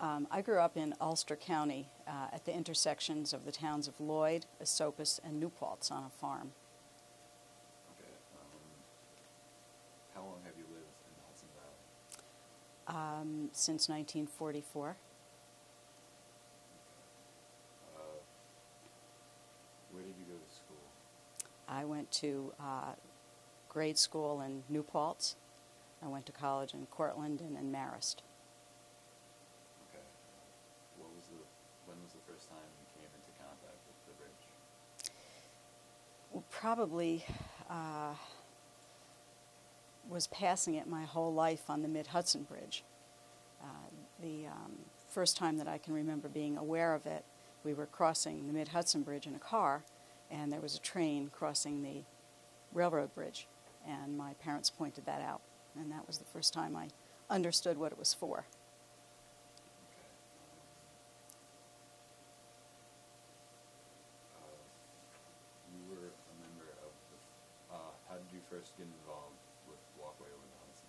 Um, I grew up in Ulster County uh, at the intersections of the towns of Lloyd, Esopus, and New Paltz on a farm. Okay. Um, how long have you lived in the Hudson Valley? Um, since 1944. Uh, where did you go to school? I went to uh, grade school in New Paltz. I went to college in Cortland and in Marist. Okay. What was the when was the first time you came into contact with the bridge? Well, Probably uh, was passing it my whole life on the Mid Hudson Bridge. Uh, the um, first time that I can remember being aware of it, we were crossing the Mid Hudson Bridge in a car, and there was a train crossing the railroad bridge, and my parents pointed that out, and that was the first time I understood what it was for. Okay. Um, uh, you were a member of the. Uh, how did you first get involved with Walkway Over the Hudson?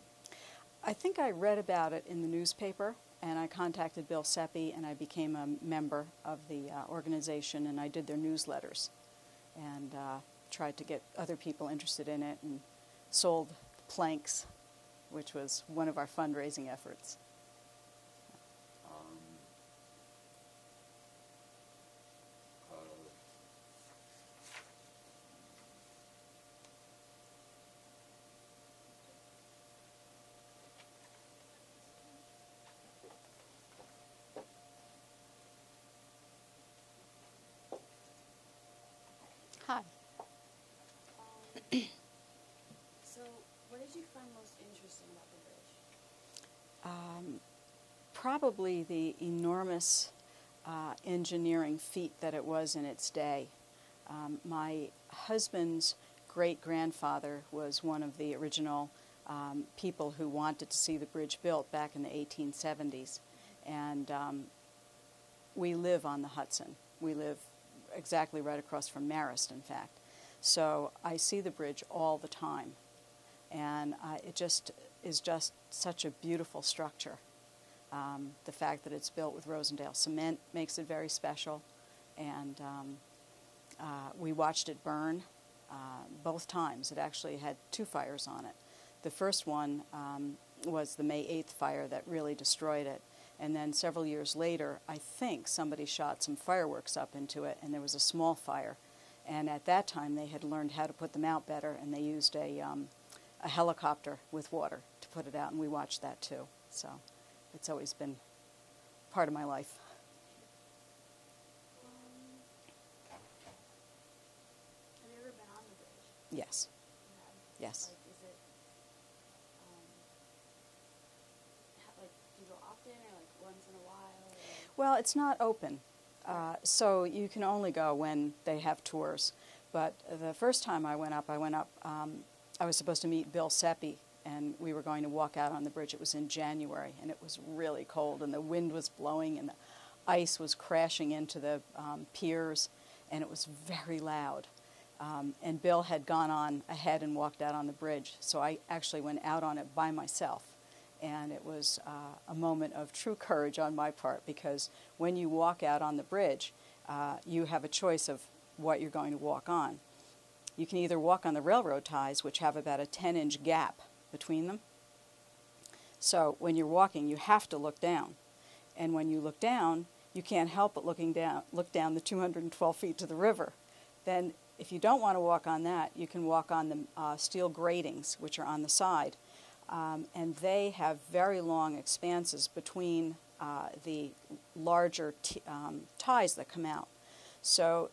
I think I read about it in the newspaper, and I contacted Bill Sepe, and I became a member of the uh, organization, and I did their newsletters, and uh, tried to get other people interested in it, and sold planks, which was one of our fundraising efforts. Hi. So, what did you find most interesting about the bridge? Um, probably the enormous uh, engineering feat that it was in its day. Um, my husband's great grandfather was one of the original um, people who wanted to see the bridge built back in the 1870s. And um, we live on the Hudson. We live exactly right across from Marist, in fact. So I see the bridge all the time. And uh, it just is just such a beautiful structure. Um, the fact that it's built with Rosendale cement makes it very special. And um, uh, we watched it burn uh, both times. It actually had two fires on it. The first one um, was the May 8th fire that really destroyed it. And then several years later, I think somebody shot some fireworks up into it, and there was a small fire. And at that time, they had learned how to put them out better, and they used a, um, a helicopter with water to put it out, and we watched that too. So it's always been part of my life. Um, have you ever been on the bridge? Yes. Yes. Like, is it, um, ha- like, do you go often or like once in a while? Or? Well, it's not open, uh, so you can only go when they have tours. But the first time I went up, I went up. Um, I was supposed to meet Bill Sepe, and we were going to walk out on the bridge. It was in January, and it was really cold, and the wind was blowing, and the ice was crashing into the um, piers, and it was very loud. Um, and Bill had gone on ahead and walked out on the bridge, so I actually went out on it by myself and it was uh, a moment of true courage on my part because when you walk out on the bridge, uh, you have a choice of what you're going to walk on. You can either walk on the railroad ties, which have about a 10 inch gap between them. So when you're walking, you have to look down. And when you look down, you can't help but looking down, look down the 212 feet to the river. Then, if you don't want to walk on that, you can walk on the uh, steel gratings, which are on the side um, and they have very long expanses between uh, the larger um, ties that come out. So,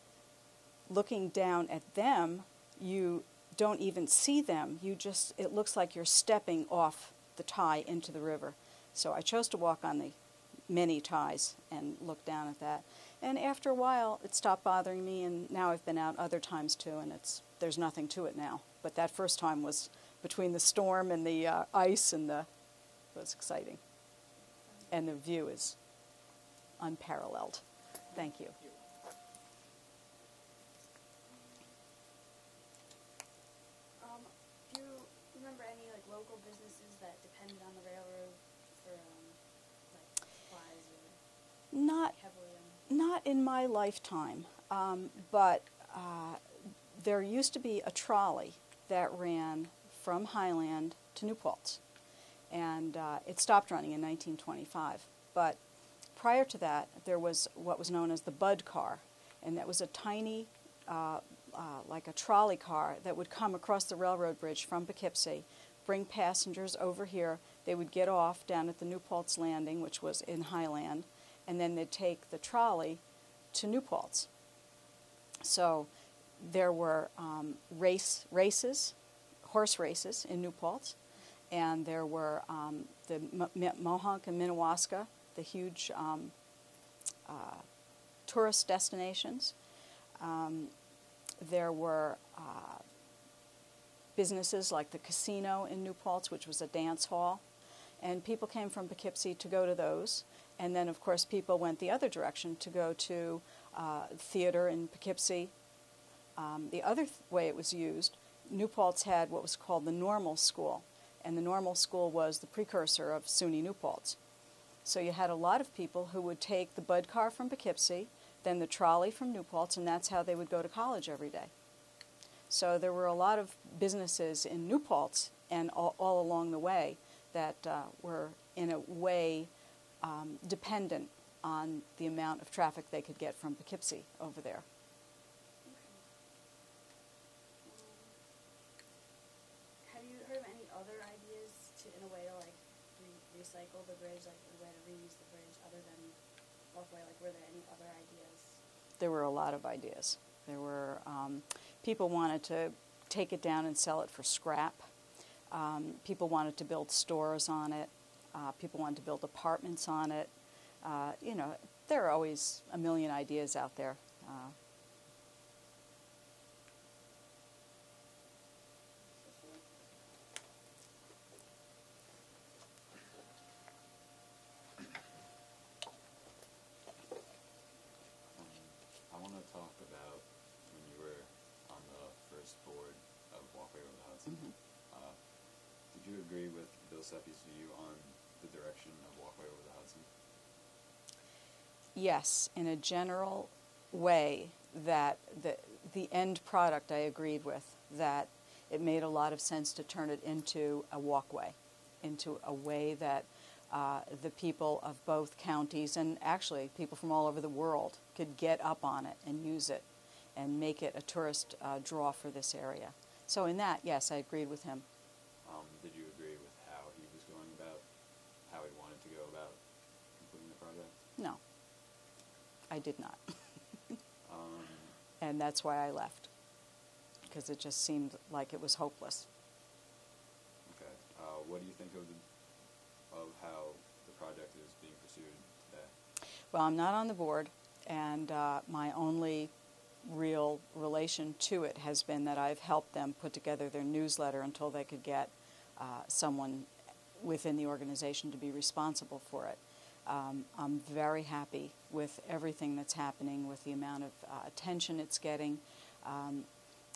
looking down at them, you don't even see them. You just it looks like you're stepping off the tie into the river. So I chose to walk on the many ties and look down at that. And after a while, it stopped bothering me, and now I've been out other times too, and it's there's nothing to it now. But that first time was between the storm and the uh, ice and the it was exciting. And the view is unparalleled. Thank you. Um, do you remember any like local businesses that depended on the railroad for um, like supplies or? Not? Not in my lifetime, um, but uh, there used to be a trolley that ran from Highland to New Paltz, and uh, it stopped running in 1925. But prior to that, there was what was known as the Budd car, and that was a tiny, uh, uh, like a trolley car that would come across the railroad bridge from Poughkeepsie, bring passengers over here. They would get off down at the New Paltz Landing, which was in Highland, and then they'd take the trolley to New Paltz. So there were um, race races, horse races in New Paltz, and there were um, the Mi- Mohonk and Minnewaska, the huge um, uh, tourist destinations. Um, there were uh, businesses like the casino in New Paltz, which was a dance hall, and people came from Poughkeepsie to go to those. And then, of course, people went the other direction to go to uh, theater in Poughkeepsie. Um, the other th- way it was used, New Paltz had what was called the normal school, and the normal school was the precursor of SUNY New Paltz. So you had a lot of people who would take the Budd car from Poughkeepsie, then the trolley from New Paltz, and that's how they would go to college every day. So there were a lot of businesses in New Paltz and all, all along the way that uh, were, in a way, um, dependent on the amount of traffic they could get from Poughkeepsie over there. Have you heard of any other ideas to, in a way to like re- recycle the bridge, like a way to reuse the bridge other than walkway? Like, were there any other ideas? There were a lot of ideas. There were um, people wanted to take it down and sell it for scrap. Um, people wanted to build stores on it. Uh, people wanted to build apartments on it. Uh, you know, there are always a million ideas out there. Uh, Um, I want to talk about when you were on the first board of Walkway Over the Hudson. Mhm. Uh, did you agree with Bill Sepe's on the direction of Walkway Over the Hudson? yes, in a general way, that the, the end product I agreed with, that it made a lot of sense to turn it into a walkway, into a way that uh, the people of both counties and actually people from all over the world could get up on it and use it and make it a tourist uh, draw for this area. So, in that, yes, I agreed with him. Um, did you agree with how he was going about, how he wanted to go about completing the project? No, I did not. Um, and that's why I left because it just seemed like it was hopeless. okay. Uh, what do you think of the, of how the project is being pursued today? Well, I'm not on the board, and uh, my only real relation to it has been that I've helped them put together their newsletter until they could get uh, someone within the organization to be responsible for it. Um, I'm very happy with everything that's happening, with the amount of uh, attention it's getting. Um,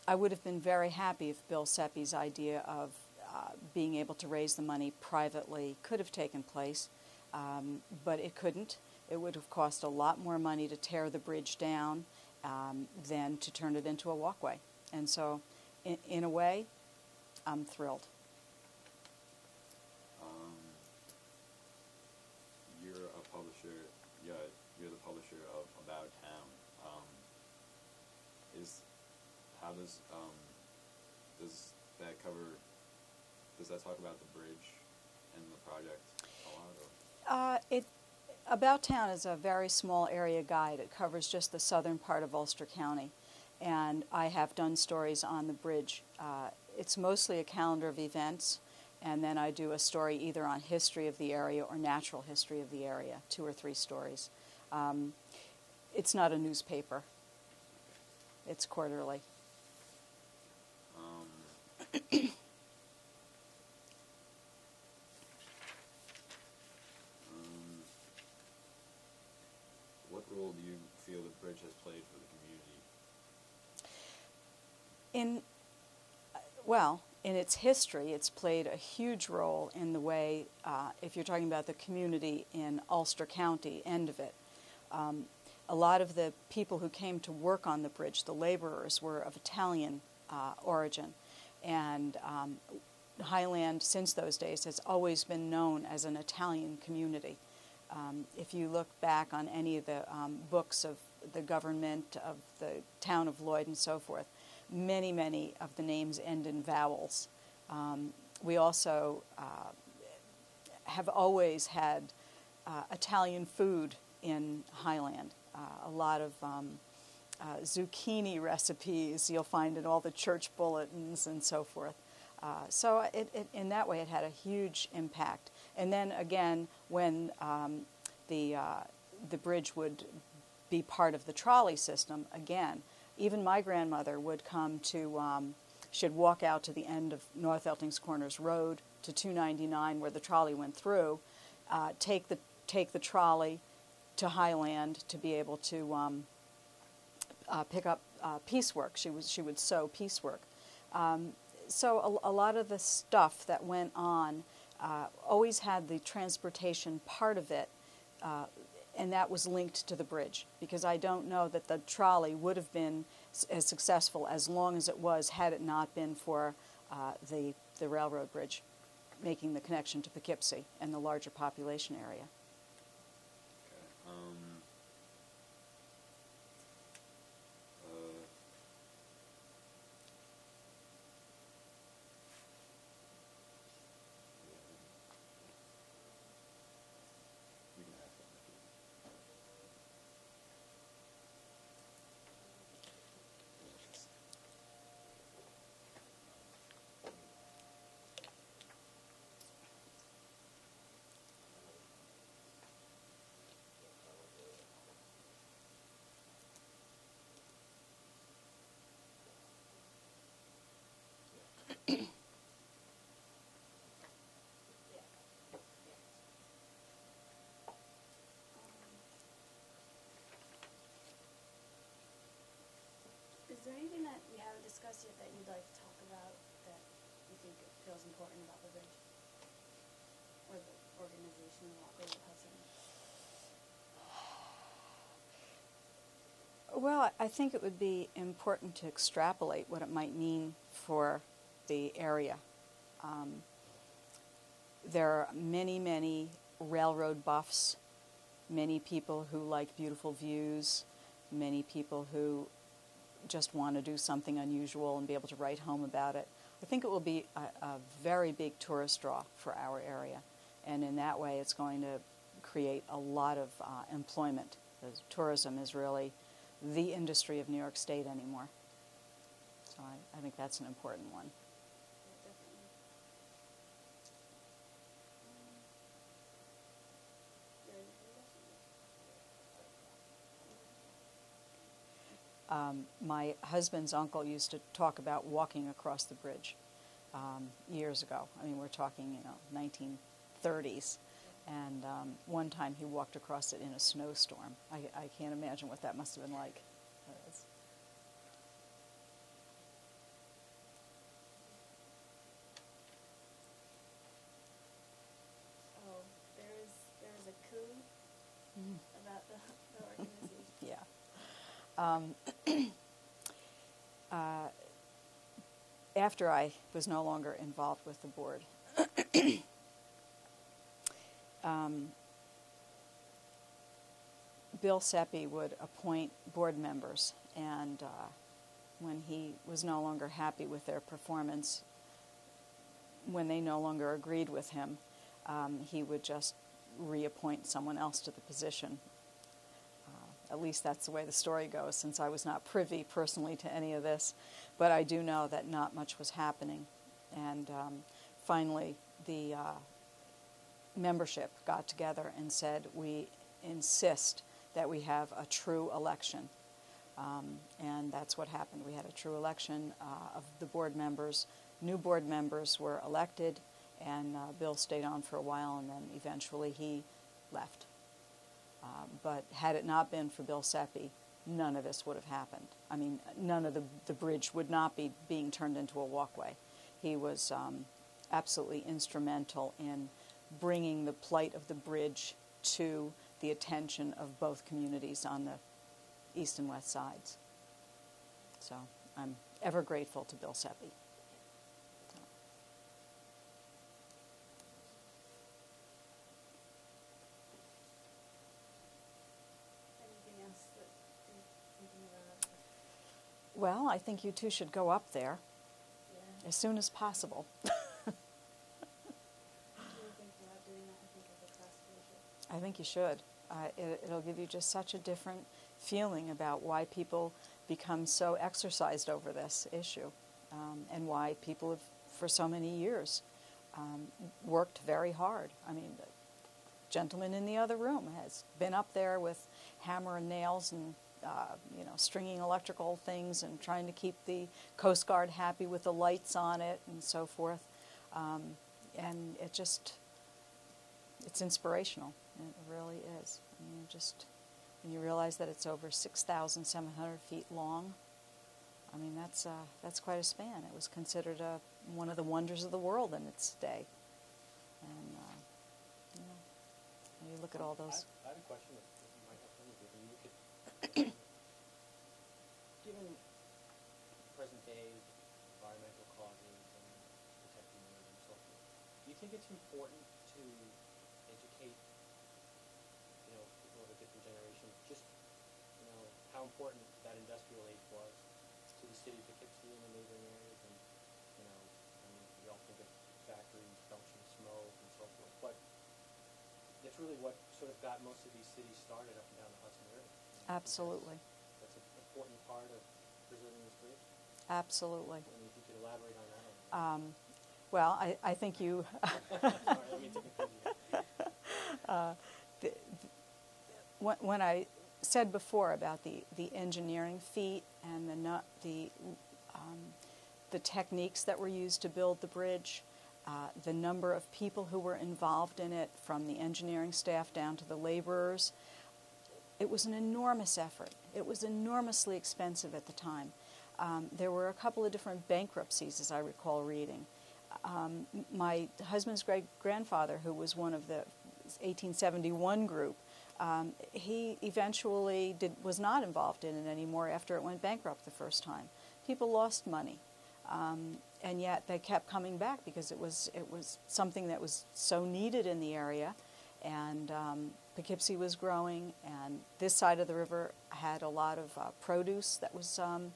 I would have been very happy if Bill Sepe's idea of uh, being able to raise the money privately could have taken place, um, but it couldn't. It would have cost a lot more money to tear the bridge down um, than to turn it into a walkway. And so, in, in a way, I'm thrilled. Um, you're a publisher. Yeah, you're the publisher of About Town. Um, is how does um, does that cover? Does that talk about the bridge and the project a lot? Or? Uh, it About Town is a very small area guide. It covers just the southern part of Ulster County, and I have done stories on the bridge. Uh, it's mostly a calendar of events, and then I do a story either on history of the area or natural history of the area, two or three stories. Um, it's not a newspaper. It's quarterly. Um, what role do you feel the bridge has played for the community? In well, in its history, it's played a huge role in the way, uh, if you're talking about the community in Ulster County end of it, Um, a lot of the people who came to work on the bridge, the laborers, were of Italian uh, origin. And um, Highland, since those days, has always been known as an Italian community. Um, if you look back on any of the um, books of the government, of the town of Lloyd, and so forth, many, many of the names end in vowels. Um, we also uh, have always had uh, Italian food in Highland. Uh, a lot of um, uh, zucchini recipes you'll find in all the church bulletins and so forth. Uh, so it, it, in that way, it had a huge impact. And then again, when um, the uh, the bridge would be part of the trolley system, again, even my grandmother would come to. Um, she'd walk out to the end of North Eltings Corners Road to 299, where the trolley went through, uh, take the take the trolley to Highland to be able to um, uh, pick up uh, piecework. She was she would sew piecework. Um, so a, a, lot of the stuff that went on uh, always had the transportation part of it, uh, and that was linked to the bridge because I don't know that the trolley would have been as successful as long as it was had it not been for uh, the the railroad bridge making the connection to Poughkeepsie and the larger population area. Okay. Um, uh, yeah, you can ask that, Nikki. Is there anything that we haven't discussed yet that you'd like to talk about that you feels important about the bridge? Or the organization of Hudson? Well, I think it would be important to extrapolate what it might mean for the area. Um, there are many, many railroad buffs, many people who like beautiful views, many people who just want to do something unusual and be able to write home about it. I think it will be a, a very big tourist draw for our area, and in that way, it's going to create a lot of uh, employment. Tourism is really the industry of New York State anymore. So I, I think that's an important one. Yeah, definitely. Um, there anything else? Um, my husband's uncle used to talk about walking across the bridge um, years ago. I mean, we're talking, you know, 1930s. And um, one time he walked across it in a snowstorm. I, I can't imagine what that must have been like. Uh, it's- Oh, there is, there is a coup Mm. about the, the organization. Yeah. Um, uh, after I was no longer involved with the board, um, Bill Sepe would appoint board members, and uh, when he was no longer happy with their performance, when they no longer agreed with him, um, he would just reappoint someone else to the position. At least that's the way the story goes, since I was not privy personally to any of this. But I do know that not much was happening. And um, finally, the uh, membership got together and said, We insist that we have a true election. Um, and that's what happened. We had a true election uh, of the board members. New board members were elected, and uh, Bill stayed on for a while, and then eventually he left. Uh, but had it not been for Bill Sepe, none of this would have happened. I mean, none of the, the bridge would not be being turned into a walkway. He was um, absolutely instrumental in bringing the plight of the bridge to the attention of both communities on the east and west sides. So I'm ever grateful to Bill Sepe. So. Anything else that you're thinking about? Well, I think you two should go up there Yeah. as soon as possible. Do you think about doing that, I think, as a class leadership? I think you should. Uh, it, it'll give you just such a different feeling about why people become so exercised over this issue um, and why people have, for so many years, um, worked very hard. I mean, the gentleman in the other room has been up there with hammer and nails and uh, you know stringing electrical things and trying to keep the Coast Guard happy with the lights on it and so forth. Um, and it just it's inspirational. It really is. I mean, just when you realize that it's over 6,700 feet long, I mean, that's, uh, that's quite a span. It was considered a, one of the wonders of the world in its day. And, uh, you know, you look at all those. I, I have a question that that you might have for me, given you could, given present day environmental causes and protecting the and so forth, do you think it's important to educate, you know, people of a different generation, just, you know, how important that industrial age was to the city of Poughkeepsie and the neighboring areas and, you know, I mean, we all think of factories, belching smoke and so forth, but that's really what sort of got most of these cities started up and down the Hudson River. And I think that's- Absolutely. That's an important part of preserving this bridge. Absolutely. Mean, if you could elaborate on that. Um, well, I, I think you. Sorry, let me take a uh, the, the, when, when I said before about the, the engineering feat and the not the um, the techniques that were used to build the bridge, uh, the number of people who were involved in it, from the engineering staff down to the laborers, it was an enormous effort. It was enormously expensive at the time. Um, there were a couple of different bankruptcies, as I recall reading. Um, my husband's great grandfather, who was one of the 1871 group, um, he eventually did, was not involved in it anymore after it went bankrupt the first time. People lost money, um, and yet they kept coming back because it was it was something that was so needed in the area, and um, Poughkeepsie was growing, and this side of the river had a lot of uh, produce that was um,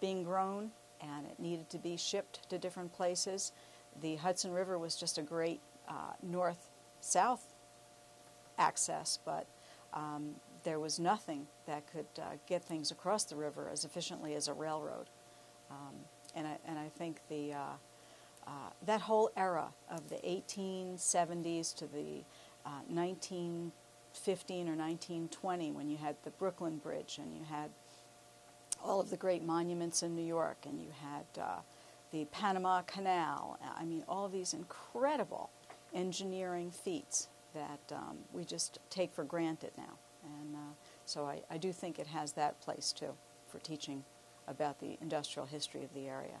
being grown, and it needed to be shipped to different places. The Hudson River was just a great uh, north-south access, but um, there was nothing that could uh, get things across the river as efficiently as a railroad. Um, and, I, and I think the, uh, uh, that whole era of the 1870s to the uh, 1915 or 1920, when you had the Brooklyn Bridge and you had all of the great monuments in New York and you had uh, the Panama Canal, I mean, all these incredible engineering feats that um, we just take for granted now. And uh, so I, I do think it has that place too for teaching about the industrial history of the area.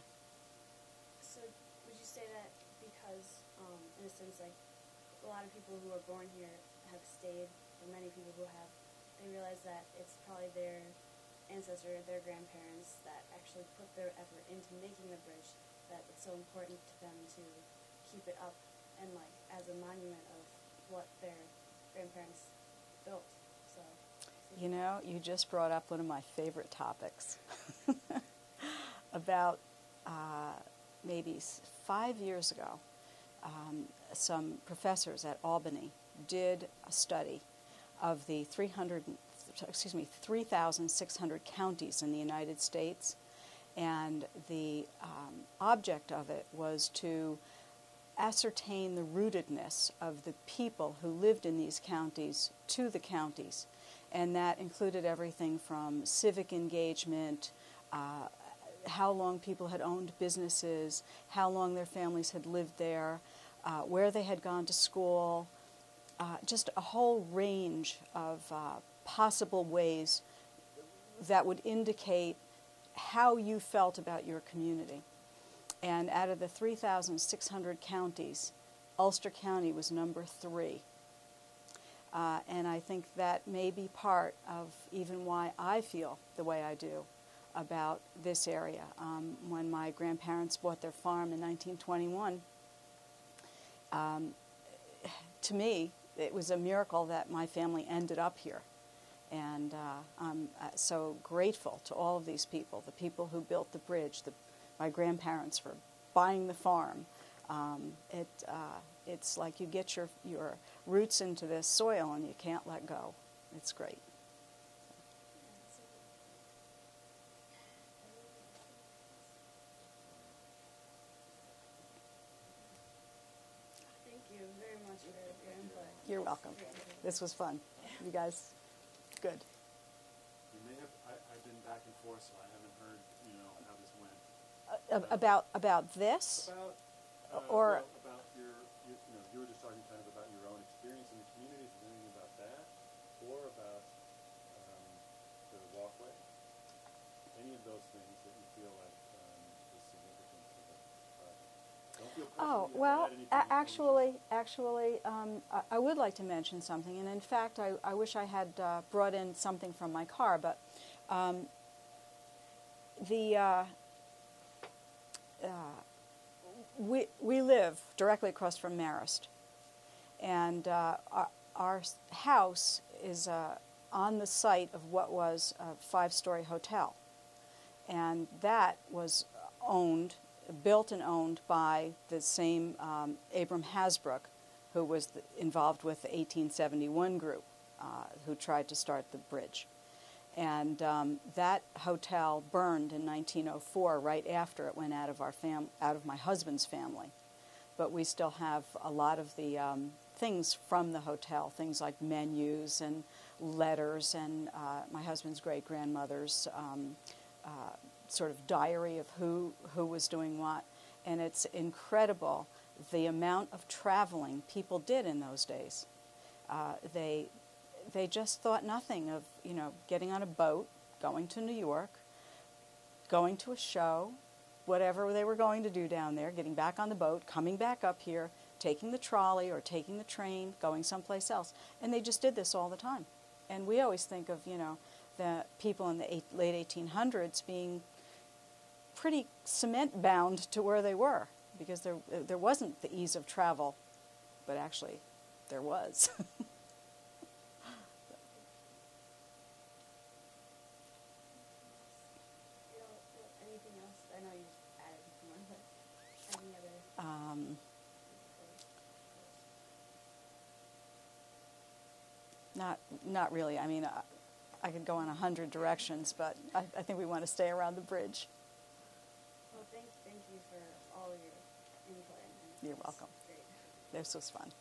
So would you say that because, um, in a sense, like a lot of people who are born here have stayed, or many people who have, they realize that it's probably their ancestor, their grandparents that actually put their effort into making the bridge, that it's so important to them to keep it up and like as a monument of what their grandparents built. So, You know, you just brought up one of my favorite topics. About uh, maybe five years ago, um, some professors at Albany did a study of the 300, excuse me, 3,600 counties in the United States, and the um, object of it was to ascertain the rootedness of the people who lived in these counties to the counties. And that included everything from civic engagement, uh, how long people had owned businesses, how long their families had lived there, uh, where they had gone to school, uh, just a whole range of uh, possible ways that would indicate how you felt about your community. And out of the 3,600 counties, Ulster County was number three. Uh, and I think that may be part of even why I feel the way I do about this area. Um, when my grandparents bought their farm in 1921, um, to me, it was a miracle that my family ended up here. And uh, I'm uh, so grateful to all of these people the people who built the bridge, the, my grandparents for buying the farm. Um, it, uh, it's like you get your, your roots into this soil and you can't let go. It's great. Thank you very much for your input. You're welcome. This was fun. You guys, good. You may have, I, I've been back and forth, so I haven't heard, you know, how this went. Uh, about, about this? About, uh, Or- well, about your, you, you know, you were just talking kind of about your own experience in the community, is there anything about that? Or about, um, the walkway? Any of those things that you feel like, um, is significant to the project? Don't feel Oh, well, actually, actually, um, I, I would like to mention something, and in fact, I, I wish I had uh, brought in something from my car, but um, the uh, uh, we we live directly across from Marist, and uh, our, our house is uh, on the site of what was a five-story hotel and that was owned, built and owned by the same um, Abram Hasbrouck, who was the, involved with the 1871 group, uh, who tried to start the bridge. And um, that hotel burned in 1904, right after it went out of our fam- out of my husband's family. But we still have a lot of the um, things from the hotel, things like menus and letters, and uh, my husband's great grandmother's um, uh, sort of diary of who who was doing what. And it's incredible the amount of traveling people did in those days. Uh, they they just thought nothing of you know getting on a boat, going to New York, going to a show, whatever they were going to do down there, getting back on the boat, coming back up here, taking the trolley or taking the train, going someplace else, and they just did this all the time. And we always think of you know the people in the eight, late 1800s being pretty cement bound to where they were because there there wasn't the ease of travel, but actually there was. You know, anything else? I know you just added more, but any other? um, not not really. I mean, I, I could go in a hundred directions, but I, I think we want to stay around the bridge. Well, thank, thank you for all your input. You're welcome. This was fun.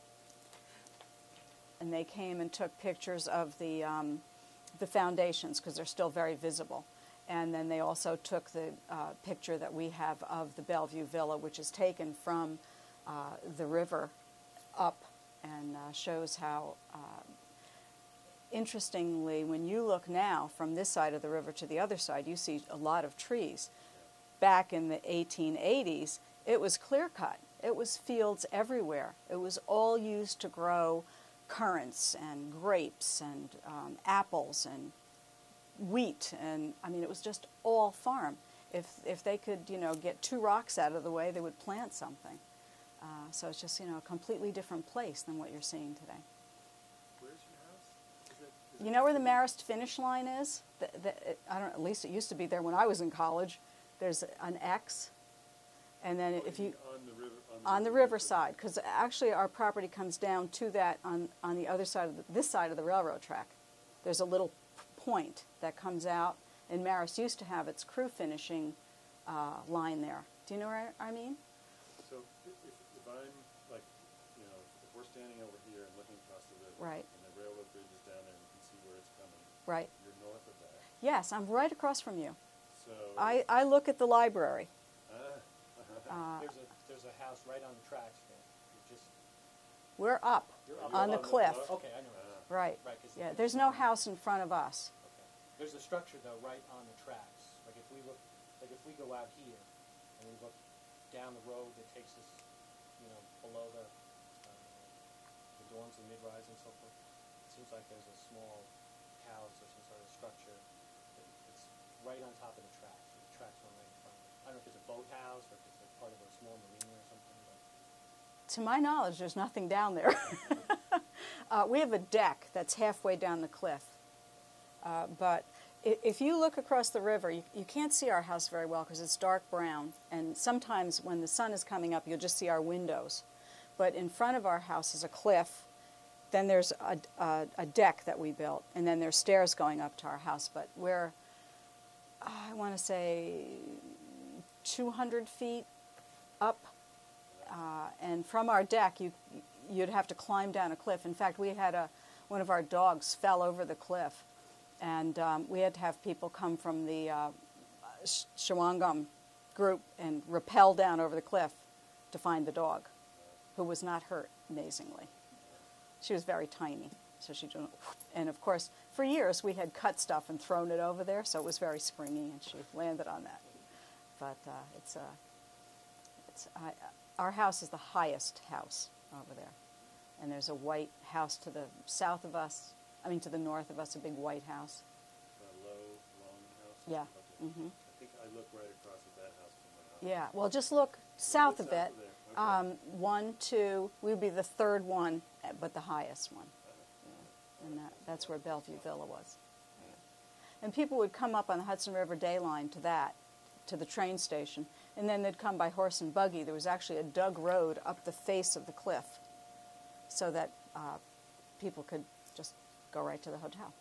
And they came and took pictures of the, um, the foundations because they're still very visible. And then they also took the uh, picture that we have of the Bellevue Villa, which is taken from uh, the river up and uh, shows how, uh, interestingly, when you look now from this side of the river to the other side, you see a lot of trees back in the 1880s, it was clear cut. It was fields everywhere. It was all used to grow currants and grapes and um, apples and wheat. And I mean, it was just all farm. If, if they could, you know, get two rocks out of the way, they would plant something. Uh, so it's just, you know, a completely different place than what you're seeing today. Where's your house? Is it- is You know where the? Marist finish line is? The, the, it, I don't. At least it used to be there when I was in college. There's an X, and then if you On the river. on the riverside, because actually our property comes down to that on on the other side of the, this side of the railroad track. There's a little point that comes out, and Marist used to have its crew finishing uh, line there. Do you know where I mean? So if, if, if I'm like, you know, if we're standing over here and looking across the river. Right. And the railroad bridge is down there and you can see where it's coming. Right. You're north of that. Yes, I'm right across from you. So. I, I look at the library. Ah, Uh, There's a, there's a house right on the tracks there. Just, we're up up on the on the cliff. Okay, I know. Ah. Right. Right, Yeah. there's There's no house in front of us. Okay. There's a structure though, right on the tracks. Like if we look, like if we go out here and we look down the road that takes us, you know, below the, uh, the dorms and mid-rise and so forth, it seems like there's a small house or some sort of structure right on top of the tracks. The tracks right in front. I don't know if it's a boathouse or if it's a part of a small marina or something, To my knowledge, there's nothing down there. uh, we have a deck that's halfway down the cliff. Uh, but if you look across the river, you, you can't see our house very well because it's dark brown. And sometimes when the sun is coming up, you'll just see our windows. But in front of our house is a cliff. Then there's a, a, a deck that we built, and then there's stairs going up to our house. But we're, I want to say, 200 feet up uh, and from our deck, you, you'd have to climb down a cliff. In fact, we had a, one of our dogs fell over the cliff, and um, we had to have people come from the uh, Sh- Shawangunk group and rappel down over the cliff to find the dog, who was not hurt, amazingly. She was very tiny, so she didn't. And of course, for years we had cut stuff and thrown it over there, so it was very springy, and she landed on that. But uh, it's a it's, I, our house is the highest house over there. And there's a white house to the south of us, I mean, to the north of us, a big white house. A low, long house? Yeah, mhm. I think I look right across at that house from my house. Yeah, well, just look south look of it. of okay. Um, one, two, we would be the third one, but the highest one. And that, that's where Bellevue Villa was. And people would come up on the Hudson River Day line to that, to the train station, and then they'd come by horse and buggy. There was actually a dug road up the face of the cliff so that uh, people could just go right to the hotel.